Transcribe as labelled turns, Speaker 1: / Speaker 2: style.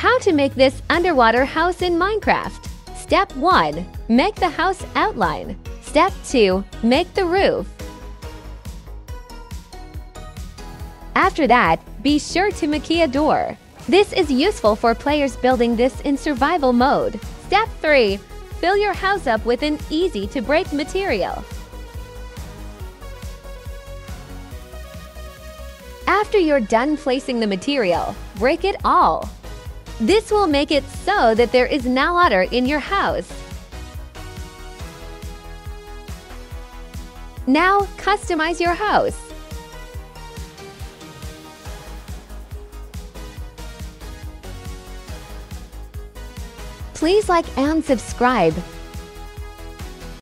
Speaker 1: How to make this underwater house in Minecraft. Step 1. Make the house outline. Step 2. Make the roof. After that, be sure to make a door. This is useful for players building this in survival mode. Step 3. Fill your house up with an easy-to-break material. After you're done placing the material, break it all. This will make it so that there is no water in your house. Now, customize your house. Please like and subscribe